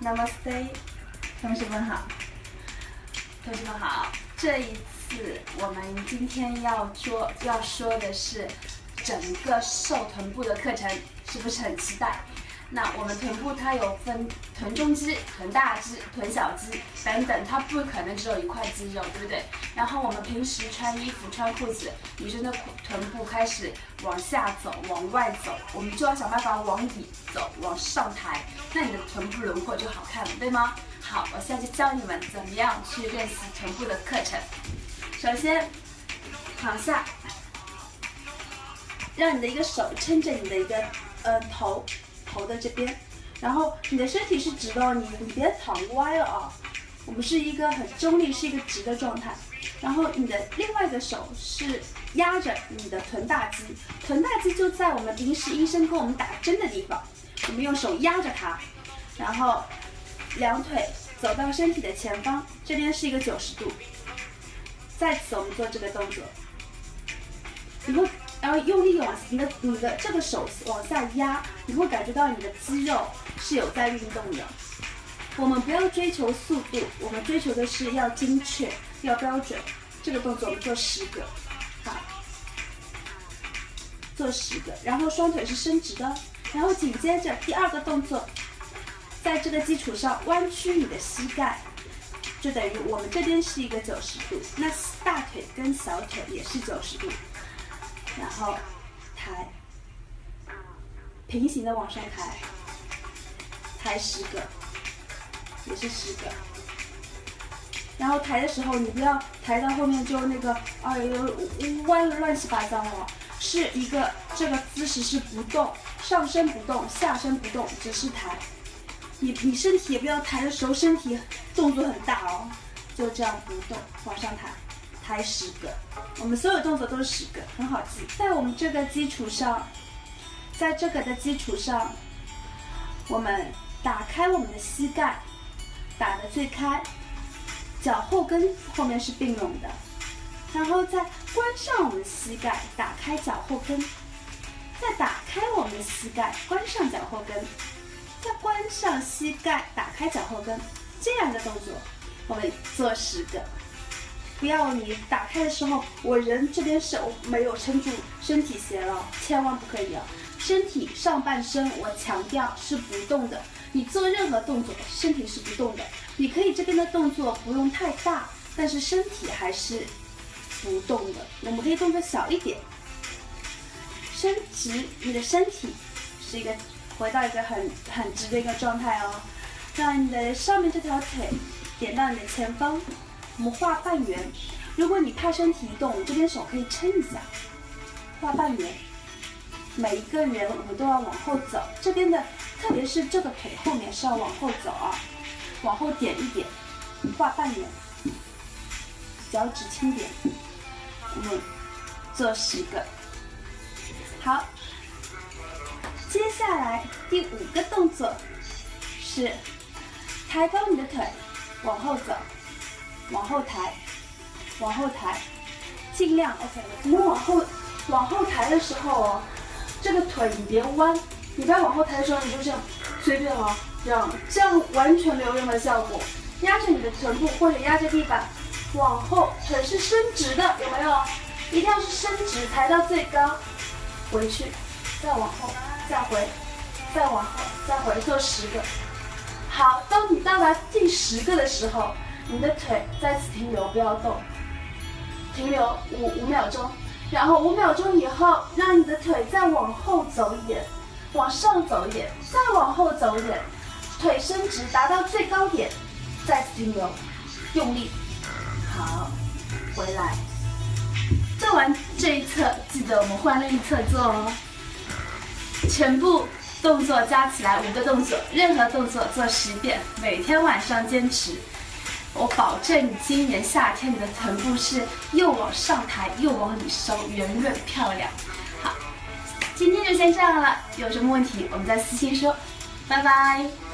Namaste，同学们好。同学们好，这一次我们今天要说要说的是整个瘦臀部的课程，是不是很期待？那我们臀部它有分臀中肌、臀大肌、臀小肌等等，它不可能只有一块肌肉，对不对？然后我们平时穿衣服、穿裤子，女生的臀部开始往下走、往外走，我们就要想办法往里走、往上抬，那你的臀部轮廓就好看了，对吗？好，我现在就教你们怎么样去练习臀部的课程。首先，躺下，让你的一个手撑着你的一个呃头。头的这边，然后你的身体是直的，你你别躺歪了啊。我们是一个很中立，是一个直的状态。然后你的另外一个手是压着你的臀大肌，臀大肌就在我们临时医生给我们打针的地方，我们用手压着它，然后两腿走到身体的前方，这边是一个九十度。再次我们做这个动作，你会。然后用力往你的你的这个手往下压，你会感觉到你的肌肉是有在运动的。我们不要追求速度，我们追求的是要精确、要标准。这个动作我们做十个，好，做十个。然后双腿是伸直的，然后紧接着第二个动作，在这个基础上弯曲你的膝盖，就等于我们这边是一个九十度，那大腿跟小腿也是九十度。然后抬，平行的往上抬，抬十个，也是十个。然后抬的时候，你不要抬到后面就那个，哎呦，弯了乱七八糟了。是一个这个姿势是不动，上身不动，下身不动，只是抬。你你身体也不要抬的时候身体动作很大哦，就这样不动，往上抬。拍十个，我们所有动作都是十个，很好记。在我们这个基础上，在这个的基础上，我们打开我们的膝盖，打的最开，脚后跟后面是并拢的，然后再关上我们的膝盖，打开脚后跟，再打开我们的膝盖，关上脚后跟，再关上膝盖，打开脚后跟，这样的动作，我们做十个。不要你打开的时候，我人这边手没有撑住身体斜了，千万不可以啊！身体上半身我强调是不动的，你做任何动作，身体是不动的。你可以这边的动作不用太大，但是身体还是不动的。我们可以动作小一点，伸直你的身体，是一个回到一个很很直的一个状态哦。让你的上面这条腿点到你的前方。我们画半圆，如果你怕身体移动，这边手可以撑一下，画半圆。每一个圆我们都要往后走，这边的特别是这个腿后面是要往后走啊，往后点一点，画半圆，脚趾轻点。我们做十个，好。接下来第五个动作是抬高你的腿，往后走。往后抬，往后抬，尽量 OK。你们往后往后抬的时候哦，这个腿你别弯，你不要往后抬的时候你就这样随便哦，这样这样完全没有任何效果。压着你的臀部或者压着地板，往后腿是伸直的，有没有？一定要是伸直，抬到最高，回去，再往后，再回，再往后，再回，做十个。好，当你到达第十个的时候。你的腿再次停留，不要动，停留五五秒钟，然后五秒钟以后，让你的腿再往后走一点，往上走一点，再往后走一点，腿伸直达到最高点，再次停留，用力，好，回来，做完这一侧，记得我们换另一侧做哦，全部动作加起来五个动作，任何动作做十遍，每天晚上坚持。我保证你今年夏天你的臀部是又往上抬又往里收，圆润漂亮。好，今天就先这样了，有什么问题我们再私信说，拜拜。